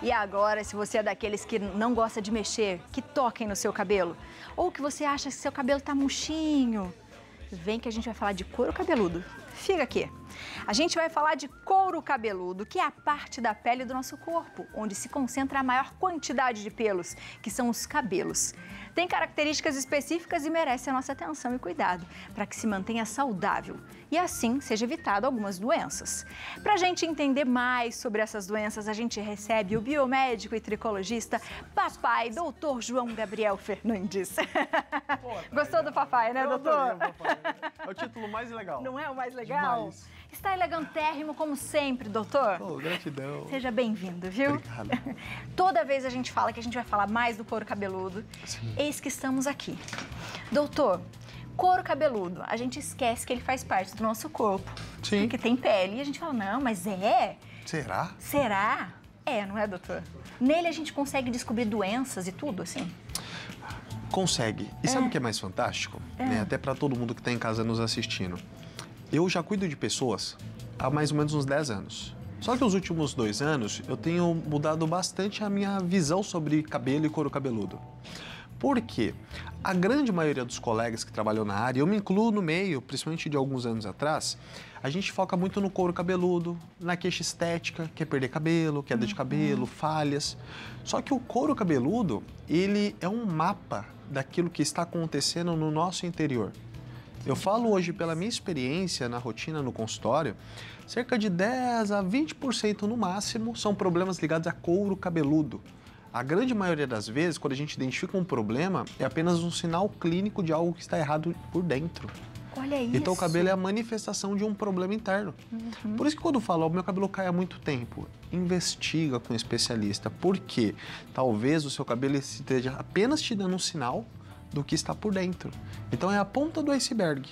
E agora, se você é daqueles que não gosta de mexer, que toquem no seu cabelo, ou que você acha que seu cabelo tá murchinho, vem que a gente vai falar de couro cabeludo. Fica aqui. A gente vai falar de couro cabeludo, que é a parte da pele do nosso corpo, onde se concentra a maior quantidade de pelos, que são os cabelos. Tem características específicas e merece a nossa atenção e cuidado para que se mantenha saudável e assim seja evitado algumas doenças. Para a gente entender mais sobre essas doenças, a gente recebe o biomédico e tricologista papai, doutor João Gabriel Fernandes. Pô, Gostou do papai, né, doutor? adorei papai. É o título mais legal. Não é o mais legal? Demais. Está elegantérrimo como sempre, doutor. Pô, gratidão. Seja bem-vindo, viu? Obrigado. Toda vez a gente fala que a gente vai falar mais do couro cabeludo. Sim. Eis que estamos aqui. Doutor, couro cabeludo, a gente esquece que ele faz parte do nosso corpo. Sim. Porque tem pele. E a gente fala, não, mas é? Será? Será? É, não é, doutor? Nele a gente consegue descobrir doenças e tudo, assim? Consegue. E sabe o que é mais fantástico? Né, Até para todo mundo que está em casa nos assistindo. Eu já cuido de pessoas há mais ou menos uns 10 anos. Só que os últimos dois anos eu tenho mudado bastante a minha visão sobre cabelo e couro cabeludo. Por quê? A grande maioria dos colegas que trabalham na área, eu me incluo no meio, principalmente de alguns anos atrás, a gente foca muito no couro cabeludo, na queixa estética, quer perder cabelo, queda de cabelo, falhas. Só que o couro cabeludo, ele é um mapa daquilo que está acontecendo no nosso interior. Eu falo hoje pela minha experiência na rotina no consultório, cerca de 10 a 20% no máximo são problemas ligados a couro cabeludo. A grande maioria das vezes, quando a gente identifica um problema, é apenas um sinal clínico de algo que está errado por dentro. Olha isso. Então o cabelo é a manifestação de um problema interno. Por isso que quando eu falo, o meu cabelo cai há muito tempo, investiga com um especialista. Porque talvez o seu cabelo esteja apenas te dando um sinal do que está por dentro. Então é a ponta do iceberg.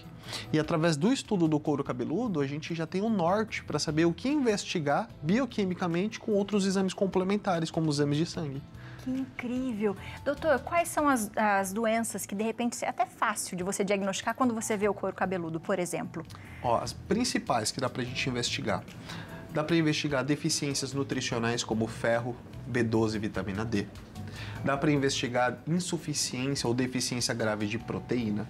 E através do estudo do couro cabeludo, a gente já tem um norte para saber o que investigar bioquimicamente com outros exames complementares, como os exames de sangue. Que incrível. Doutor, quais são as, as doenças que de repente é até fácil de você diagnosticar quando você vê o couro cabeludo, por exemplo? Ó, as principais que dá pra gente investigar. Dá para investigar deficiências nutricionais como ferro, B12 e vitamina D. Dá para investigar insuficiência ou deficiência grave de proteína.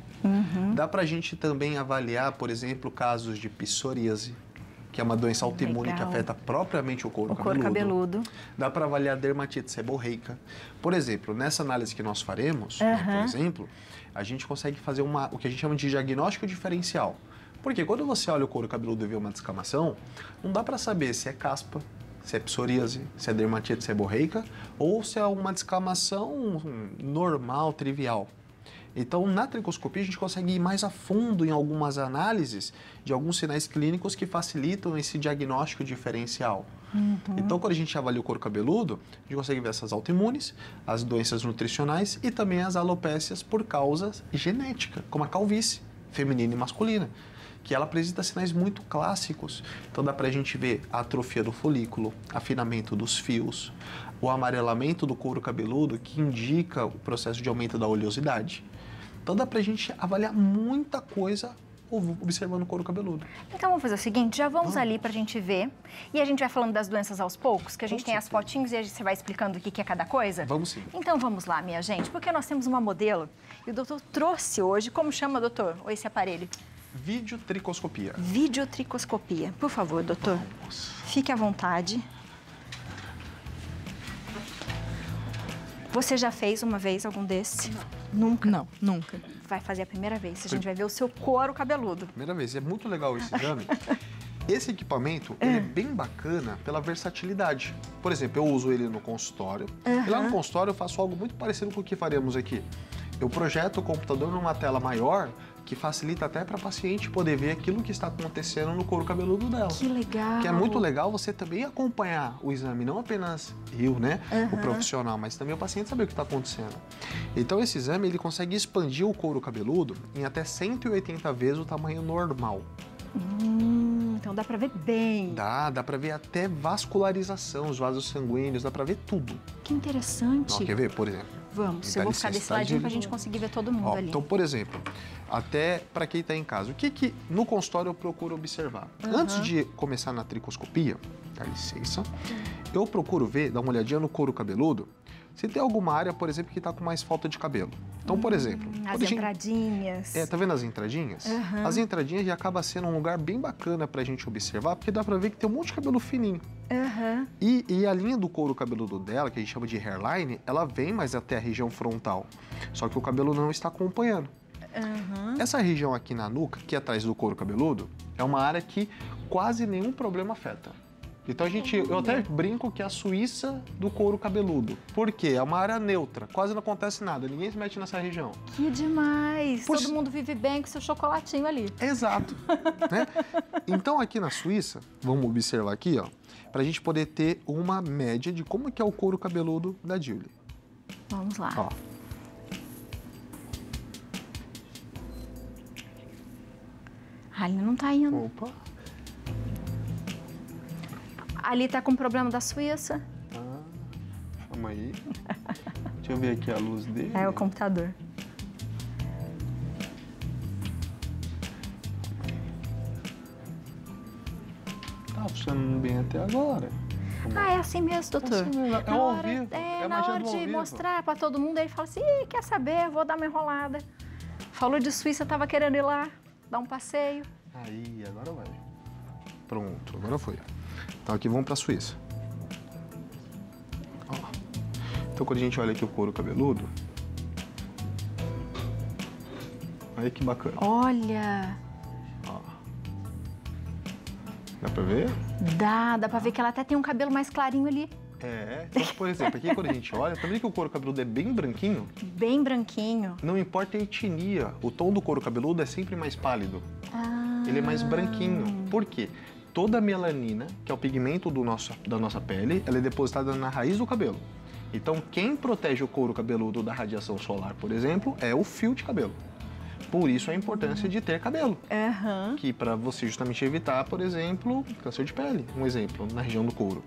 Dá para a gente também avaliar, por exemplo, casos de psoríase, que é uma doença autoimune que afeta propriamente o couro O couro cabeludo. Dá para avaliar dermatite seborreica. Por exemplo, nessa análise que nós faremos, né, por exemplo, a gente consegue fazer uma, o que a gente chama de diagnóstico diferencial. Porque quando você olha o couro cabeludo e vê uma descamação, não dá para saber se é caspa, se é psoríase, se é dermatite seborreica ou se é uma descamação normal, trivial. Então, na tricoscopia, a gente consegue ir mais a fundo em algumas análises de alguns sinais clínicos que facilitam esse diagnóstico diferencial. Então, quando a gente avalia o couro cabeludo, a gente consegue ver essas autoimunes, as doenças nutricionais e também as alopécias por causa genética, como a calvície, feminina e masculina, que ela apresenta sinais muito clássicos. Então, dá pra gente ver a atrofia do folículo, afinamento dos fios, o amarelamento do couro cabeludo, que indica o processo de aumento da oleosidade. Então, dá pra gente avaliar muita coisa observando o couro cabeludo. Então vamos fazer o seguinte, já vamos ali pra gente ver e a gente vai falando das doenças aos poucos, que a gente Com tem as fotinhos e a gente vai explicando o que que é cada coisa? Vamos sim. Então vamos lá, minha gente, porque nós temos uma modelo e o doutor trouxe hoje, como chama, doutor, ou esse aparelho? Videotricoscopia. Videotricoscopia. Por favor, doutor, Vamos. fique à vontade. Você já fez uma vez algum desse? Nunca. Não, nunca. Vai fazer a primeira vez. A gente vai ver o seu couro cabeludo. Primeira vez. É muito legal esse exame. Esse equipamento ele é bem bacana pela versatilidade. Por exemplo, eu uso ele no consultório. E lá no consultório eu faço algo muito parecido com o que faremos aqui. Eu projeto o computador numa tela maior que facilita até para a paciente poder ver aquilo que está acontecendo no couro cabeludo dela. Que legal. Que é muito legal você também acompanhar o exame, não apenas eu, né, o profissional, mas também o paciente saber o que está acontecendo. Então esse exame ele consegue expandir o couro cabeludo em até 180 vezes o tamanho normal. Hum, então dá pra ver bem. Dá, dá para ver até vascularização, os vasos sanguíneos, dá para ver tudo. Que interessante. Ó, quer ver, por exemplo? Vamos, eu vou ficar licença, desse tá ladinho pra olho gente conseguir ver todo mundo Ó, ali. então, por exemplo, até para quem está em casa, o que que no consultório eu procuro observar? Antes de começar na tricoscopia, Dá licença. Eu procuro ver, dar uma olhadinha no couro cabeludo, se tem alguma área, por exemplo, que está com mais falta de cabelo. Então, por exemplo... As a gente- entradinhas. É, tá vendo as entradinhas? Aham. As entradinhas já acaba sendo um lugar bem bacana pra gente observar, porque dá pra ver que tem um monte de cabelo fininho. Aham. E, e a linha do couro cabeludo dela, que a gente chama de hairline, ela vem mais até a região frontal. Só que o cabelo não está acompanhando. Aham. Essa região aqui na nuca, que é atrás do couro cabeludo, é uma área que quase nenhum problema afeta. Então a gente, eu até brinco que é a Suíça do couro cabeludo. Por quê? É uma área neutra, quase não acontece nada, ninguém se mete nessa região. Que demais! Por Todo mundo vive bem com seu chocolatinho ali. Exato. né? Então aqui na Suíça, vamos observar aqui, ó, para a gente poder ter uma média de como que é o couro cabeludo da Julie. Vamos lá. Ó, Ali não tá indo. opa. Ali tá com problema da Suíça. Ah, calma aí. Deixa eu ver aqui a luz dele. É o computador. Tá funcionando bem até agora. Ah, é assim mesmo, doutor. assim mesmo, é Na ao hora- vivo, É, é a na hora de mostrar pra todo mundo, ele fala assim, quer saber, vou dar uma enrolada. Falou de Suíça, tava querendo ir lá, dar um passeio. Aí, agora vai. Pronto, agora foi. Então aqui vamos pra Suíça. Ó. Então quando a gente olha aqui o couro cabeludo. Olha que bacana. Olha, Ó. Dá pra ver? dá, dá pra ver que ela até tem um cabelo mais clarinho ali, É. Então, por exemplo, aqui quando a gente olha, também que o couro cabeludo é bem branquinho, bem branquinho. não importa a etnia, o tom do couro cabeludo é sempre mais pálido. Ah, ele é mais branquinho. Por quê? Toda a melanina, que é o pigmento do nosso, da nossa pele, ela é depositada na raiz do cabelo. Então, quem protege o couro cabeludo da radiação solar, por exemplo, é o fio de cabelo. Por isso a importância de ter cabelo, Aham. que para você justamente evitar, por exemplo, câncer de pele, um exemplo, na região do couro.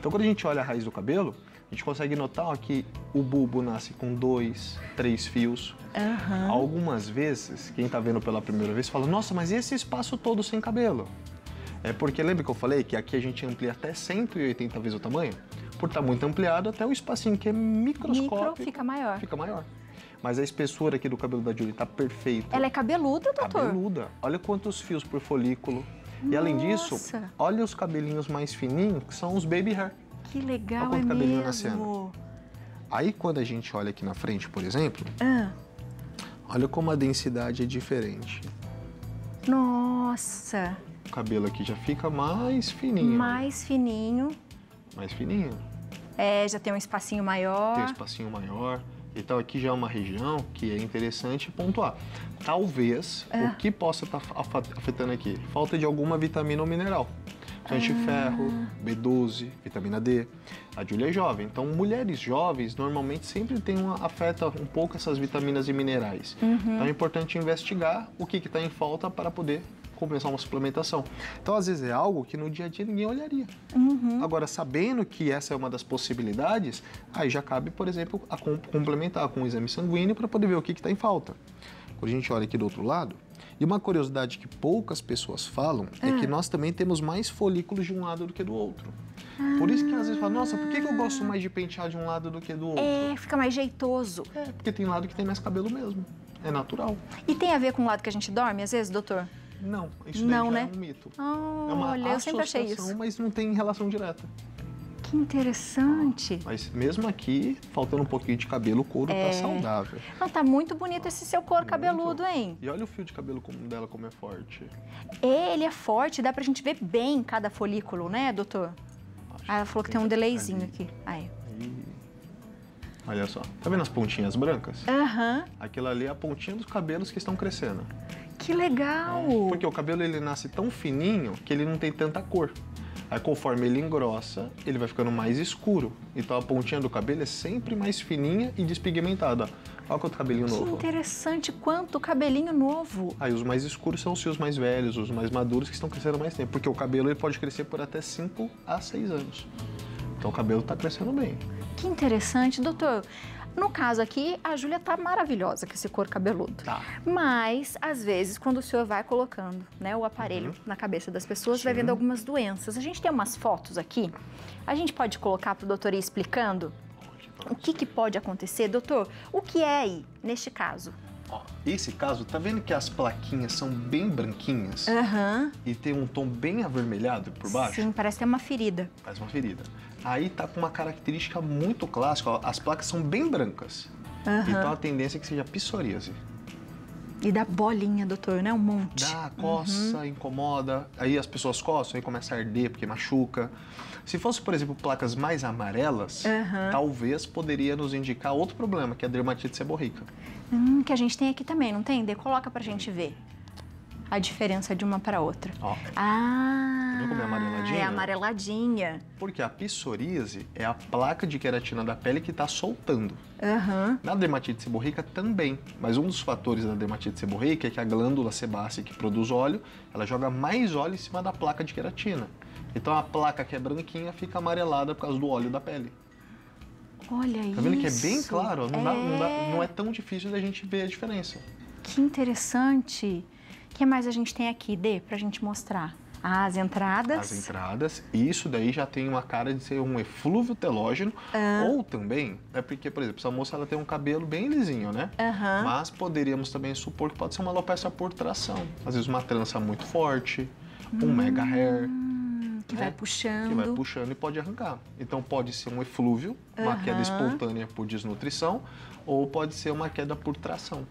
Então, quando a gente olha a raiz do cabelo, a gente consegue notar ó, que o bulbo nasce com dois, três fios, Aham. Algumas vezes, quem está vendo pela primeira vez fala: Nossa, mas esse espaço todo sem cabelo? É porque lembra que eu falei que aqui a gente amplia até 180 vezes o tamanho? Por estar muito ampliado, até o espacinho que é microscópico Micro fica maior. fica maior. Mas a espessura aqui do cabelo da Julie está perfeita. Ela é cabeluda, doutor? cabeluda. Olha quantos fios por folículo. E além disso, Nossa. olha os cabelinhos mais fininhos, que são os baby hair. Que legal, Olha é quanto cabelinho mesmo. nascendo. Aí quando a gente olha aqui na frente, por exemplo, Ah, olha como a densidade é diferente. nossa, O cabelo aqui já fica mais fininho. mais fininho. Mais fininho. É, já tem um espacinho Tem um maior. espacinho maior. Então aqui já é uma região que é interessante pontuar. Talvez É. o que possa estar afetando aqui? Falta de alguma vitamina ou mineral. Principalmente Ah. ferro, B12, vitamina D. A Júlia é jovem, então mulheres jovens normalmente sempre tem uma, afeta um pouco essas vitaminas e minerais. Uhum. Então é importante investigar o que está em falta para poder compensar uma suplementação. Então às vezes é algo que no dia a dia ninguém olharia. Uhum. Agora, sabendo que essa é uma das possibilidades, aí já cabe, por exemplo, a com- complementar com um exame sanguíneo para poder ver o que está em falta. Quando a gente olha aqui do outro lado, e uma curiosidade que poucas pessoas falam é Ah. que nós também temos mais folículos de um lado do que do outro. Por isso que às vezes fala, nossa, por que que eu gosto mais de pentear de um lado do que do outro? É, fica mais jeitoso. É, porque tem lado que tem mais cabelo mesmo. É natural. E tem a ver com o lado que a gente dorme, às vezes, doutor? Não, isso Não, já né? é um mito. é uma Olha, eu sempre achei isso. mas não tem relação direta. Que interessante. Mas mesmo aqui, faltando um pouquinho de cabelo, o couro É. tá saudável. Não, tá muito bonito esse seu couro Muito. cabeludo, hein? E olha o fio de cabelo dela como é forte. Ele é forte, dá pra gente ver bem cada folículo, né, doutor? Acho Ah, ela falou que tem um delayzinho ali. aqui. Aí. Olha só. Tá vendo as pontinhas brancas? Aham. Aquilo ali é a pontinha dos cabelos que estão crescendo. Que legal. Porque o cabelo ele nasce tão fininho que ele não tem tanta cor. Aí conforme ele engrossa, ele vai ficando mais escuro. Então a pontinha do cabelo é sempre mais fininha e despigmentada. Olha quanto cabelinho Que novo. ó. interessante, quanto cabelinho novo. Aí os mais escuros são os fios mais velhos, os mais maduros que estão crescendo mais tempo. Porque o cabelo ele pode crescer por até 5 a 6 anos. Então o cabelo está crescendo bem. Que interessante, doutor. No caso aqui, a Júlia tá maravilhosa com esse couro cabeludo. Tá. Mas, às vezes, quando o senhor vai colocando né, o aparelho Uhum. na cabeça das pessoas, vai Sim. vendo algumas doenças. A gente tem umas fotos aqui. A gente pode colocar para o doutor ir explicando o que, que pode acontecer. Doutor, o que é aí, neste caso? Ó, esse caso, tá vendo que as plaquinhas são bem branquinhas Aham. e tem um tom bem avermelhado por baixo? Sim, parece ter uma ferida. Faz uma ferida. Aí tá com uma característica muito clássica, ó, as placas são bem brancas. Aham. Então a tendência é que seja psoríase. E dá bolinha, doutor, né? Um monte. Dá, coça, incomoda. Aí as pessoas coçam, aí começa a arder porque machuca. Se fosse, por exemplo, placas mais amarelas, Aham. talvez poderia nos indicar outro problema, que é a dermatite seborreica. Hum, que a gente tem aqui também, não tem? Dê, coloca pra gente ver a diferença de uma para outra. Ó, Ah, Viu como é amareladinha? É amareladinha. porque a psoríase é a placa de queratina da pele que está soltando. Aham. Na dermatite seborreica também, mas um dos fatores da dermatite seborreica é que a glândula sebácea que produz óleo, ela joga mais óleo em cima da placa de queratina. Então a placa que é branquinha fica amarelada por causa do óleo da pele. Olha isso. Tá vendo que é bem claro? Não, dá- não dá- É. não é tão difícil da gente ver a diferença. Que interessante. O que mais a gente tem aqui, Dê, pra gente mostrar? As entradas. As entradas, e isso daí já tem uma cara de ser um eflúvio telógeno, ou também, é porque, por exemplo, essa moça ela tem um cabelo bem lisinho, né? Aham. Mas poderíamos também supor que pode ser uma alopecia por tração. Às vezes uma trança muito forte, um mega hair, Hum, que vai né? puxando. que vai puxando e pode arrancar. Então pode ser um eflúvio, uma Aham. queda espontânea por desnutrição, ou pode ser uma queda por tração.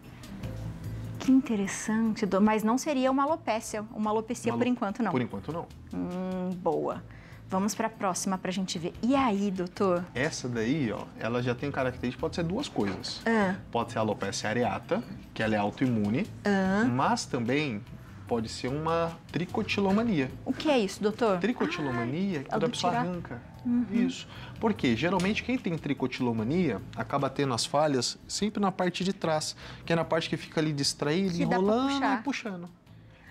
Que interessante, mas não seria uma alopécia, uma alopecia Uma por enquanto não. Por enquanto não. Hum, boa. Vamos pra próxima pra gente ver. E aí, doutor? Essa daí, ó, ela já tem característica, pode ser duas coisas. Ah, Pode ser a alopecia areata, que ela é autoimune, ah. mas também pode ser uma tricotilomania. O que é isso, doutor? Tricotilomania o quando do a pessoa tirar. arranca. Isso. Porque geralmente quem tem tricotilomania acaba tendo as falhas sempre na parte de trás, que é na parte que fica ali distraída, enrolando e puxando.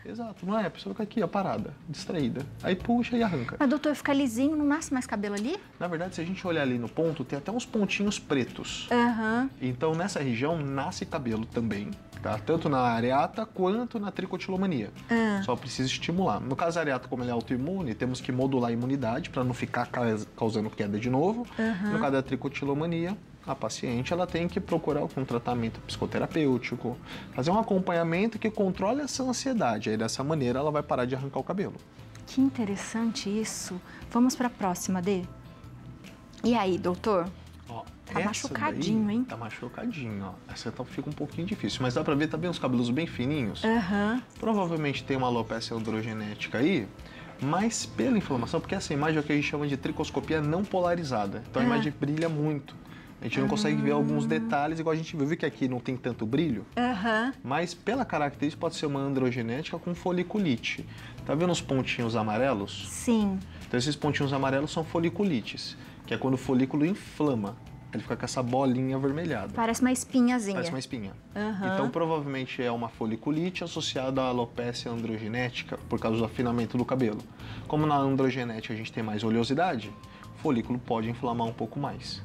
Exato, não é? A pessoa fica aqui, ó, parada, distraída. Aí puxa e arranca. Mas, doutor, fica lisinho, não nasce mais cabelo ali? Na verdade, se a gente olhar ali no ponto, tem até uns pontinhos pretos. Aham. Então, nessa região, nasce cabelo também, tá? Tanto na areata quanto na tricotilomania. Ah. Só precisa estimular. No caso da areata, como ele é autoimune, temos que modular a imunidade para não ficar caus- causando queda de novo. No caso da tricotilomania, a paciente ela tem que procurar um tratamento psicoterapêutico, fazer um acompanhamento que controle essa ansiedade. Aí, dessa maneira, ela vai parar de arrancar o cabelo. Que interessante isso. Vamos pra próxima, Dê. E aí, doutor? Tá essa machucadinho, daí hein? Tá machucadinho, ó. Essa então fica um pouquinho difícil. Mas dá pra ver também os cabelos bem fininhos. Aham. Provavelmente tem uma alopecia androgenética aí, mas pela inflamação, porque essa imagem é o que a gente chama de tricoscopia não polarizada. Então a Ah. imagem brilha muito. A gente não consegue ver alguns detalhes, igual a gente viu, viu que aqui não tem tanto brilho, Aham. mas pela característica pode ser uma androgenética com foliculite. Tá vendo os pontinhos amarelos? Sim. Então esses pontinhos amarelos são foliculites, que é quando o folículo inflama. Ele fica com essa bolinha avermelhada. Parece uma espinhazinha. Parece uma espinha. Aham. Então, provavelmente é uma foliculite associada à alopecia androgenética, por causa do afinamento do cabelo. Como na androgenética a gente tem mais oleosidade, o folículo pode inflamar um pouco mais.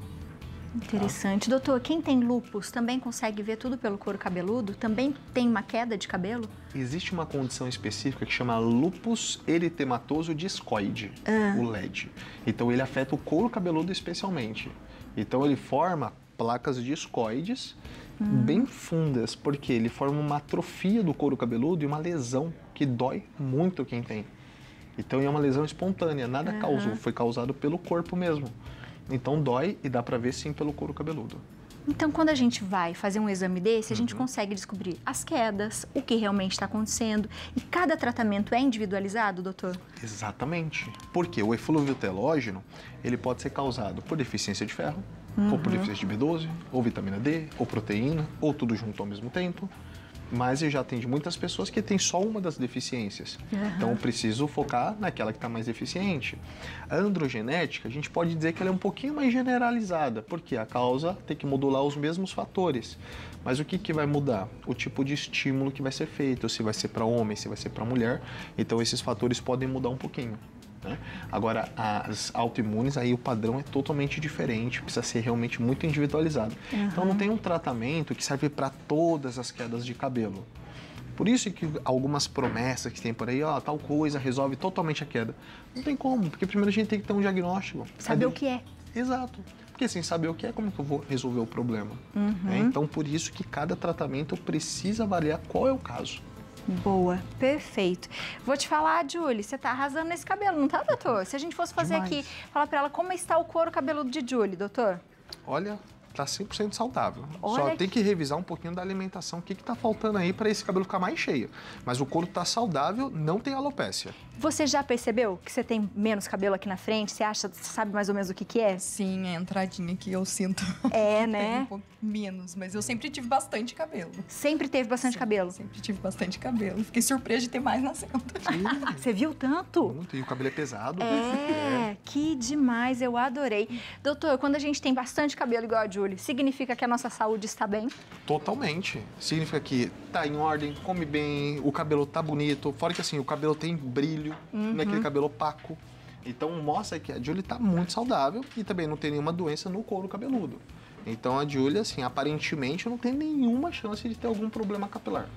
Interessante. Doutor, quem tem lupus também consegue ver tudo pelo couro cabeludo? Também tem uma queda de cabelo? Existe uma condição específica que chama lupus eritematoso discoide, Ah. o LED. Então, ele afeta o couro cabeludo especialmente. Então, ele forma placas discoides Hum. bem fundas, porque ele forma uma atrofia do couro cabeludo e uma lesão que dói muito quem tem. Então, é uma lesão espontânea, nada causou, foi causado pelo corpo mesmo. Então, dói e dá pra ver sim pelo couro cabeludo. Então, quando a gente vai fazer um exame desse, a gente consegue descobrir as quedas, o que realmente está acontecendo. E cada tratamento é individualizado, doutor? Exatamente. Porque o eflúvio telógeno, ele pode ser causado por deficiência de ferro, ou por deficiência de B12, ou vitamina D, ou proteína, ou tudo junto ao mesmo tempo. Mas eu já atendo muitas pessoas que têm só uma das deficiências. Então eu preciso focar naquela que está mais deficiente. A androgenética, a gente pode dizer que ela é um pouquinho mais generalizada, porque a causa tem que modular os mesmos fatores. Mas o que, que vai mudar? O tipo de estímulo que vai ser feito, se vai ser para homem, se vai ser para mulher. Então esses fatores podem mudar um pouquinho. Né? Agora, as autoimunes, aí o padrão é totalmente diferente, precisa ser realmente muito individualizado. Uhum. Então, não tem um tratamento que serve para todas as quedas de cabelo. Por isso que algumas promessas que tem por aí, ó, tal coisa resolve totalmente a queda. Não tem como, porque primeiro a gente tem que ter um diagnóstico. Saber o que é. Exato. Porque sem saber o que é, como que eu vou resolver o problema? Uhum. É, então, por isso que cada tratamento precisa avaliar qual é o caso. Boa, perfeito. Vou te falar, Julie, você tá arrasando nesse cabelo, não tá, doutor? Se a gente fosse fazer Demais. aqui, falar para ela como está o couro cabeludo de Julie, doutor? Olha, tá 100% saudável. Olha Só que... tem que revisar um pouquinho da alimentação, o que, que tá faltando aí para esse cabelo ficar mais cheio. Mas o couro tá saudável, não tem alopécia. Você já percebeu que você tem menos cabelo aqui na frente? Você acha, sabe mais ou menos o que, que é? Sim, a entradinha que eu sinto. É, né? um pouco menos, mas eu sempre tive bastante cabelo. Sempre teve bastante Sim, cabelo? Sempre tive bastante cabelo. Fiquei surpresa de ter mais na senta. Você viu tanto? Muito, e o cabelo é pesado. É, é, que demais, eu adorei. Doutor, quando a gente tem bastante cabelo igual a Julie, significa que a nossa saúde está bem? Totalmente. Significa que tá em ordem, come bem, o cabelo tá bonito. Fora que assim, o cabelo tem brilho uhum. naquele cabelo opaco. Então mostra que a Julie está muito saudável e também não tem nenhuma doença no couro cabeludo. Então a Julie, assim, aparentemente não tem nenhuma chance de ter algum problema capilar.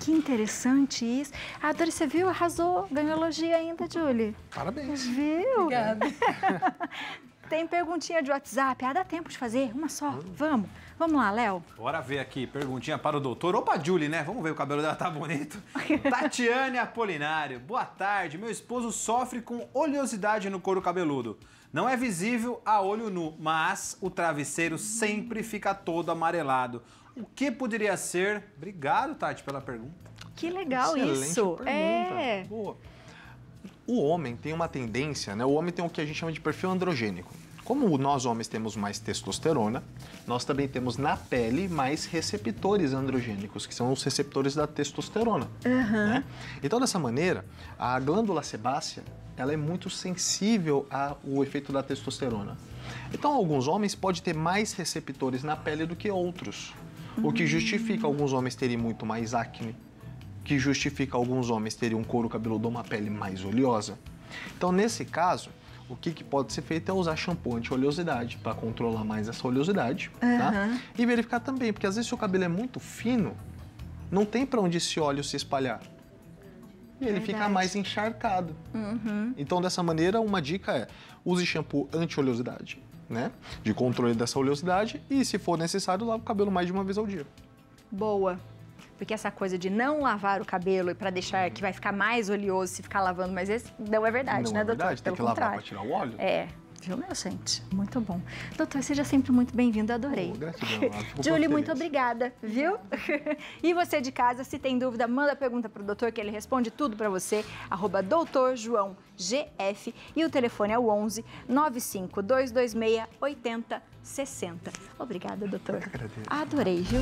Que interessante isso. A Dori, você viu? Arrasou. Ganhou elogio ainda, Julie. Parabéns. Viu? Obrigada. Tem perguntinha de WhatsApp. Ah, dá tempo de fazer? Uma só. Hum. Vamos. Vamos lá, Léo. Bora ver aqui. Perguntinha para o doutor. Opa, Julie, né? Vamos ver, o cabelo dela tá bonito. Tatiane Apolinário. Boa tarde. Meu esposo sofre com oleosidade no couro cabeludo. Não é visível a olho nu, mas o travesseiro sempre fica todo amarelado. O que poderia ser? Obrigado, Tati, pela pergunta. Que legal Excelente isso. Pergunta. É. Boa. O homem tem uma tendência, né? O homem tem o que a gente chama de perfil androgênico. Como nós homens temos mais testosterona, nós também temos na pele mais receptores androgênicos, que são os receptores da testosterona. Uhum. Né? Então, dessa maneira, a glândula sebácea ela é muito sensível ao efeito da testosterona. Então, alguns homens podem ter mais receptores na pele do que outros, uhum. o que justifica alguns homens terem muito mais acne, que justifica alguns homens terem um couro cabeludo ou uma pele mais oleosa. Então, nesse caso, o que, que pode ser feito é usar shampoo anti-oleosidade para controlar mais essa oleosidade, uhum. tá? E verificar também, porque às vezes o cabelo é muito fino, não tem para onde esse óleo se espalhar. E ele Verdade. fica mais encharcado. Uhum. Então, dessa maneira, uma dica é use shampoo anti-oleosidade, né? De controle dessa oleosidade e, se for necessário, lave o cabelo mais de uma vez ao dia. Boa. Porque essa coisa de não lavar o cabelo e para deixar que vai ficar mais oleoso se ficar lavando, mas esse não é verdade, não né, é doutor? Verdade, tem Pelo que lavar para tirar o óleo. É. Viu, meu gente? Muito bom. Doutor, seja sempre muito bem-vindo, adorei. Oh, gratidão, Julie, muito obrigada, viu? e você de casa, se tem dúvida, manda pergunta para o doutor que ele responde tudo para você. Arroba doutor João GF e o telefone é o 11 95 226 8060. Obrigada, doutor. Eu que agradeço. Adorei, viu?